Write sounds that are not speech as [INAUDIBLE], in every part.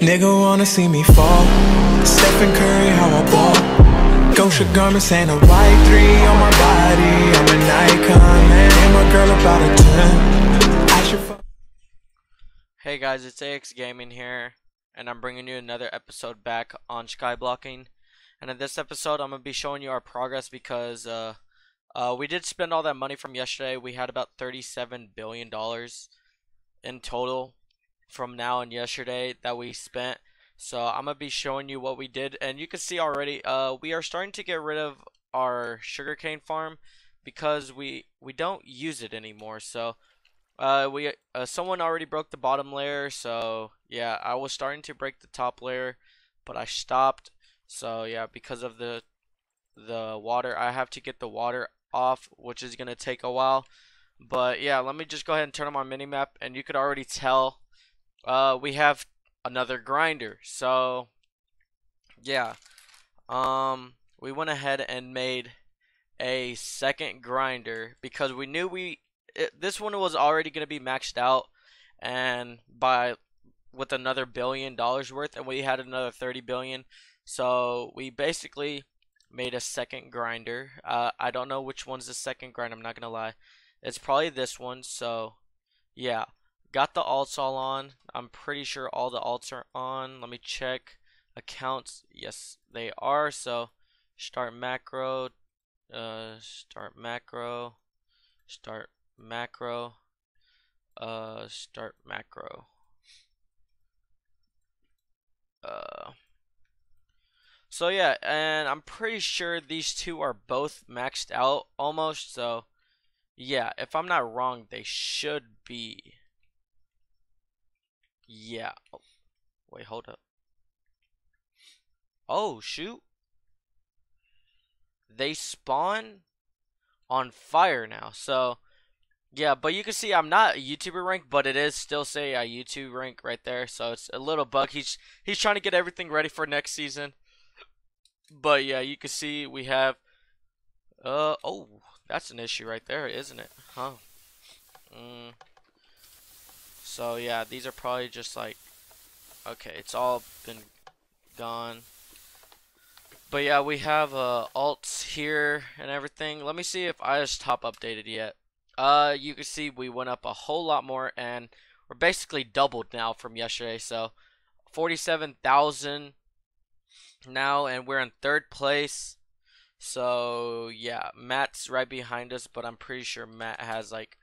Nigga wanna see me fall. Stephen Curry, how I ball. Gosha garments and a white three on my body. I'm an icon, man. And my girl about a 10. I should. Hey guys, it's AX Gaming here, and I'm bringing you another episode back on SkyBlockin. And in this episode, I'm gonna be showing you our progress because uh, uh, we did spend all that money from yesterday. We had about 37 billion dollars in total from now and yesterday that we spent. So I'm gonna be showing you what we did, and you can see already. Uh, we are starting to get rid of our sugarcane farm because we we don't use it anymore. So uh, we uh, someone already broke the bottom layer, so yeah, I was starting to break the top layer, but I stopped. So yeah, because of the the water, I have to get the water off, which is gonna take a while. But yeah, let me just go ahead and turn on my mini map, and you could already tell uh, we have another grinder. So yeah, um, we went ahead and made a second grinder because we knew we it, this one was already going to be maxed out and by with another billion dollars worth and we had another 30 billion. So we basically made a second grinder. Uh, i don't know which one's the second grinder i'm not gonna lie. It's probably this one so yeah got the alts all on. I'm pretty sure all the alts are on. Let me check accounts. Yes they are. So start macro uh start macro start macro uh start macro. Uh so yeah and I'm pretty sure these two are both maxed out almost. So yeah if I'm not wrong they should be yeah oh, wait hold up oh shoot they spawn on fire now so yeah, but you can see I'm not a YouTuber rank, but it is still say a YouTube rank right there. So it's a little bug. He's he's trying to get everything ready for next season. But yeah, you can see we have uh oh, that's an issue right there, isn't it? Huh. Mm. So yeah, these are probably just like okay, it's all been gone. But yeah, we have uh alts here and everything. Let me see if I just top updated yet. Uh, you can see we went up a whole lot more, and we're basically doubled now from yesterday. So, 47,000 now, and we're in third place. So, yeah, Matt's right behind us, but I'm pretty sure Matt has like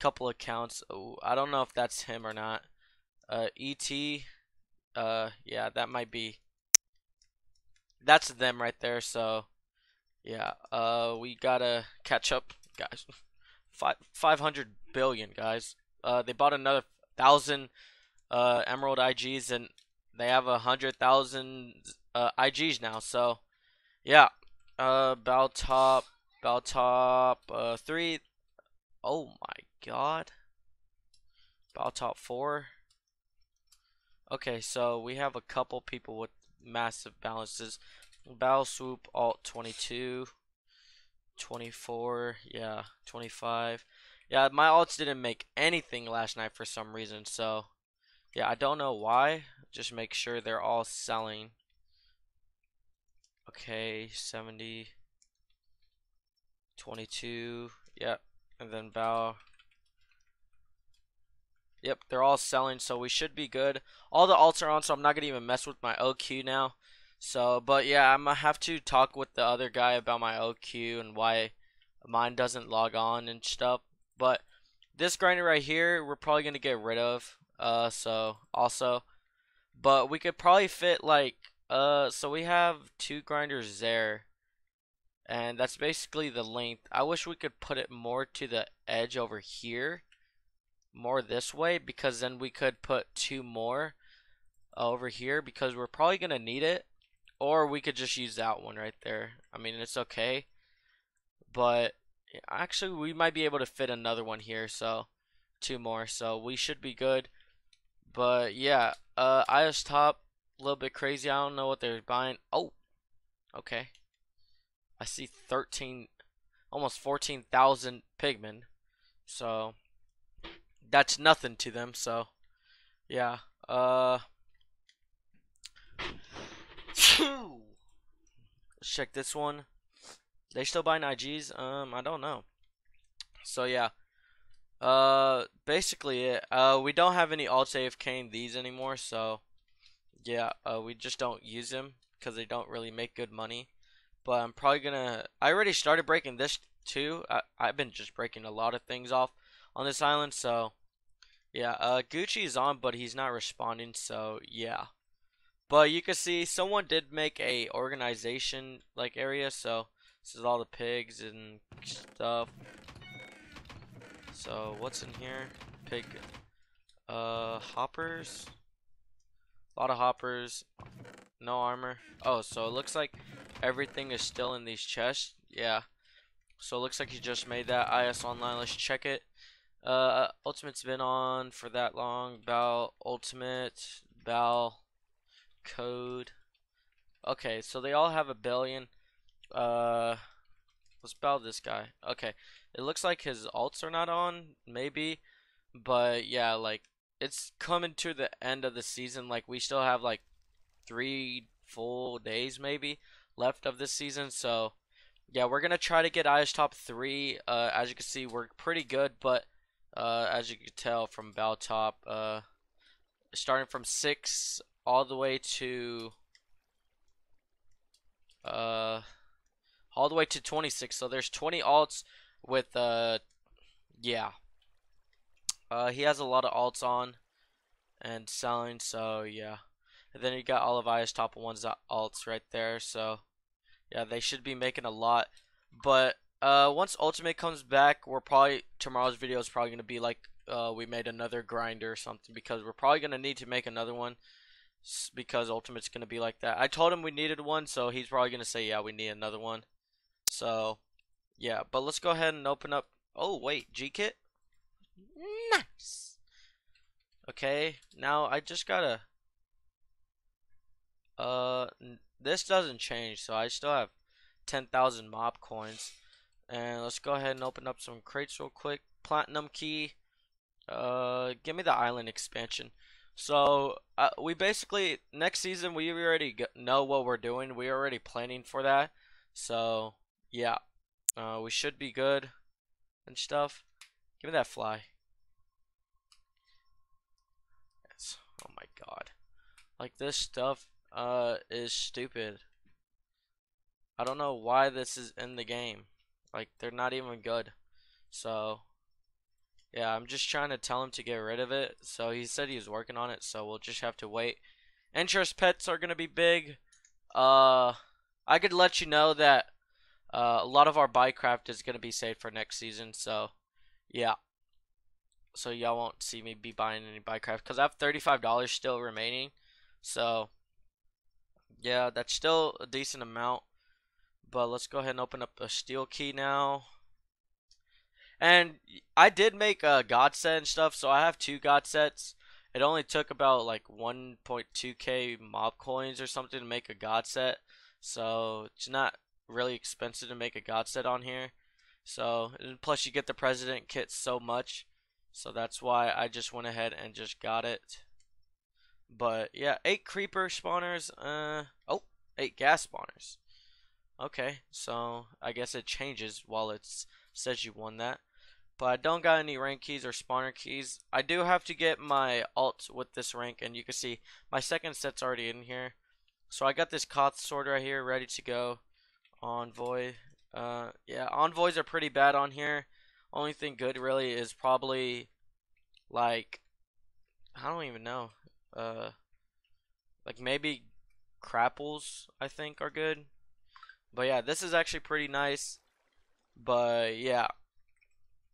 couple accounts. Oh, I don't know if that's him or not. Uh, ET, uh, yeah, that might be. That's them right there. So, yeah, uh, we gotta catch up, guys. [LAUGHS] Five, 500 billion, guys. Uh, they bought another thousand uh, Emerald IGs, and they have a hundred thousand uh, IGs now. So, yeah. Uh, Bow Top, Bow Top, uh, three. Oh my God. Bow Top four. Okay, so we have a couple people with massive balances. Bow Swoop Alt 22. 24, yeah, 25. Yeah, my alts didn't make anything last night for some reason, so yeah, I don't know why. Just make sure they're all selling. Okay, 70, 22, yep, and then bow. Yep, they're all selling, so we should be good. All the alts are on, so I'm not going to even mess with my OQ now. So, but yeah, I'm gonna have to talk with the other guy about my OQ and why mine doesn't log on and stuff. But this grinder right here, we're probably gonna get rid of. Uh, so also, but we could probably fit like uh, so we have two grinders there, and that's basically the length. I wish we could put it more to the edge over here, more this way, because then we could put two more over here because we're probably gonna need it or we could just use that one right there. I mean, it's okay. But actually, we might be able to fit another one here. So, two more. So, we should be good. But, yeah. Uh, IS top, a little bit crazy. I don't know what they're buying. Oh, okay. I see 13, almost 14,000 pigmen. So, that's nothing to them. So, yeah. Uh, Let's check this one. They still buying IGs? Um, I don't know. So yeah. Uh, basically it. Uh, we don't have any alt AFK in these anymore, so yeah, uh, we just don't use them because they don't really make good money. But I'm probably gonna. I already started breaking this too. I, I've been just breaking a lot of things off on this island, so yeah. Uh, Gucci is on, but he's not responding, so yeah. But you can see someone did make a organization like area, so this is all the pigs and stuff. So what's in here? Pig, uh, hoppers. A lot of hoppers. No armor. Oh, so it looks like everything is still in these chests. Yeah. So it looks like he just made that IS online. Let's check it. Uh, Ultimate's been on for that long. Bal Ultimate, Bal code. Okay, so they all have a billion. Uh, let's bow this guy. Okay, it looks like his alts are not on, maybe, but yeah, like it's coming to the end of the season. Like we still have like three full days maybe left of this season, so yeah, we're gonna try to get IS top three. Uh, as you can see, we're pretty good, but uh, as you can tell from Bal top, uh, starting from six all the way to uh all the way to 26 so there's 20 alts with uh yeah. Uh he has a lot of alts on and selling so yeah. And then you got all of IS top ones alts right there so yeah they should be making a lot. But uh once ultimate comes back we're probably tomorrow's video is probably to be like uh we made another grinder or something because we're probably to need to make another one because Ultimate's to be like that. I told him we needed one, so he's probably to say, yeah, we need another one. So, yeah, but let's go ahead and open up. Oh, wait, G-Kit? Nice. Okay, now I just gotta. Uh, this doesn't change, so I still have 10,000 mob coins. And let's go ahead and open up some crates real quick. Platinum key. Uh, give me the island expansion. So uh, we basically next season we already know what we're doing. We're already planning for that. So yeah, uh, we should be good and stuff. Give me that fly. Yes. Oh my god. Like this stuff uh is stupid. I don't know why this is in the game. Like they're not even good. So yeah, I'm just trying to tell him to get rid of it. So he said he's working on it, so we'll just have to wait. Interest pets are going to be big. Uh, I could let you know that uh, a lot of our BuyCraft is going to be saved for next season, so yeah. So y'all won't see me be buying any BuyCraft because I have $35 still remaining. So yeah, that's still a decent amount. But let's go ahead and open up a steel key now. And I did make a god set and stuff, so I have two god sets. It only took about like 1.2k mob coins or something to make a god set. So it's not really expensive to make a god set on here. So plus you get the president kit so much. So that's why I just went ahead and just got it. But yeah, eight creeper spawners. Uh oh, eight gas spawners. Okay, so I guess it changes while it says you won that. But I don't got any rank keys or spawner keys. I do have to get my alt with this rank, and you can see my second set's already in here. So I got this Koth sword right here, ready to go. Envoy. Uh, yeah, envoys are pretty bad on here. Only thing good really is probably like I don't even know. Uh, like maybe crapples I think are good. But yeah, this is actually pretty nice. But yeah,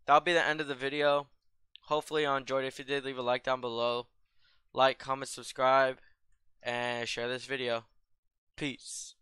that'll be the end of the video. Hopefully you enjoyed it. If you did, leave a like down below. Like, comment, subscribe, and share this video. Peace.